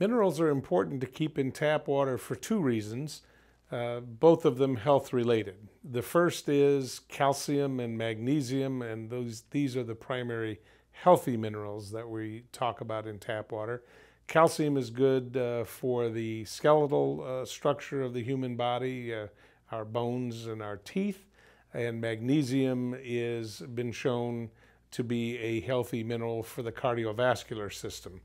Minerals are important to keep in tap water for two reasons, uh, both of them health related. The first is calcium and magnesium, and those, these are the primary healthy minerals that we talk about in tap water. Calcium is good uh, for the skeletal uh, structure of the human body, uh, our bones and our teeth, and magnesium is been shown to be a healthy mineral for the cardiovascular system.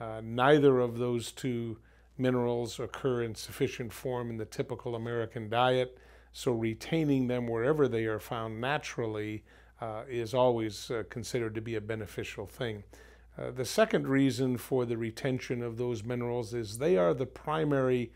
Uh, neither of those two minerals occur in sufficient form in the typical American diet, so retaining them wherever they are found naturally uh, is always uh, considered to be a beneficial thing. Uh, the second reason for the retention of those minerals is they are the primary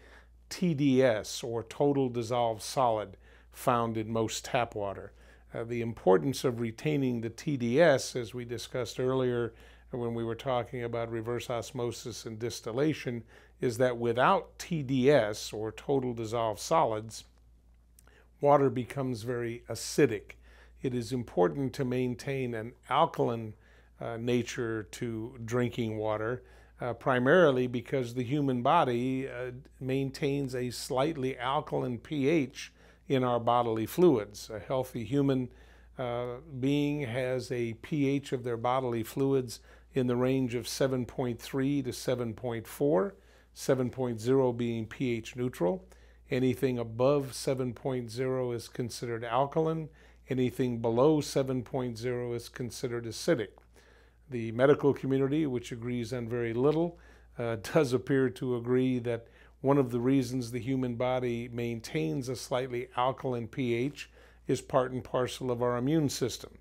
TDS, or total dissolved solid, found in most tap water. Uh, the importance of retaining the TDS, as we discussed earlier, when we were talking about reverse osmosis and distillation is that without TDS or total dissolved solids, water becomes very acidic. It is important to maintain an alkaline uh, nature to drinking water, uh, primarily because the human body uh, maintains a slightly alkaline pH in our bodily fluids. A healthy human uh, being has a pH of their bodily fluids in the range of 7.3 to 7.4, 7.0 being pH neutral. Anything above 7.0 is considered alkaline. Anything below 7.0 is considered acidic. The medical community, which agrees on very little, uh, does appear to agree that one of the reasons the human body maintains a slightly alkaline pH is part and parcel of our immune system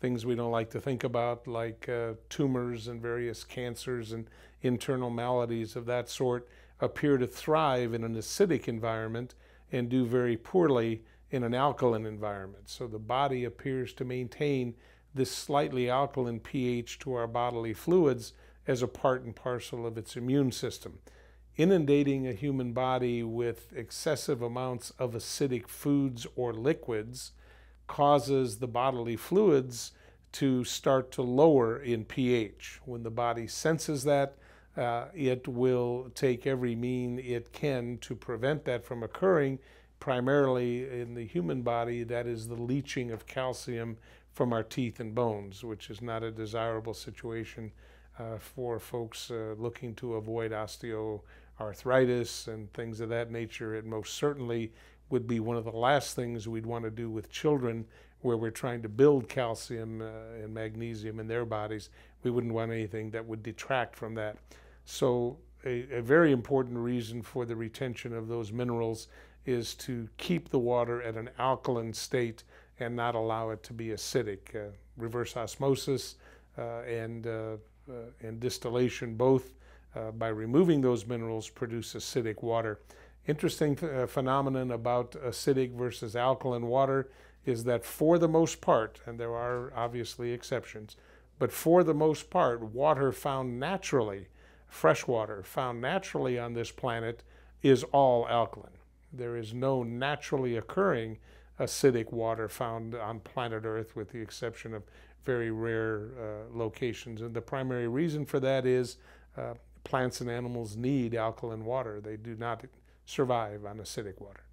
things we don't like to think about, like uh, tumors and various cancers and internal maladies of that sort, appear to thrive in an acidic environment and do very poorly in an alkaline environment. So the body appears to maintain this slightly alkaline pH to our bodily fluids as a part and parcel of its immune system. Inundating a human body with excessive amounts of acidic foods or liquids causes the bodily fluids to start to lower in pH. When the body senses that, uh, it will take every mean it can to prevent that from occurring. Primarily in the human body, that is the leaching of calcium from our teeth and bones, which is not a desirable situation uh, for folks uh, looking to avoid osteoarthritis and things of that nature. It most certainly would be one of the last things we'd want to do with children where we're trying to build calcium uh, and magnesium in their bodies. We wouldn't want anything that would detract from that. So a, a, very important reason for the retention of those minerals is to keep the water at an alkaline state and not allow it to be acidic. Uh, reverse osmosis uh, and, uh, uh and distillation both uh, by removing those minerals produce acidic water. Interesting uh, phenomenon about acidic versus alkaline water is that for the most part, and there are obviously exceptions, but for the most part, water found naturally, fresh water found naturally on this planet is all alkaline. There is no naturally occurring acidic water found on planet Earth with the exception of very rare uh, locations. And the primary reason for that is uh, plants and animals need alkaline water. They do not survive on acidic water.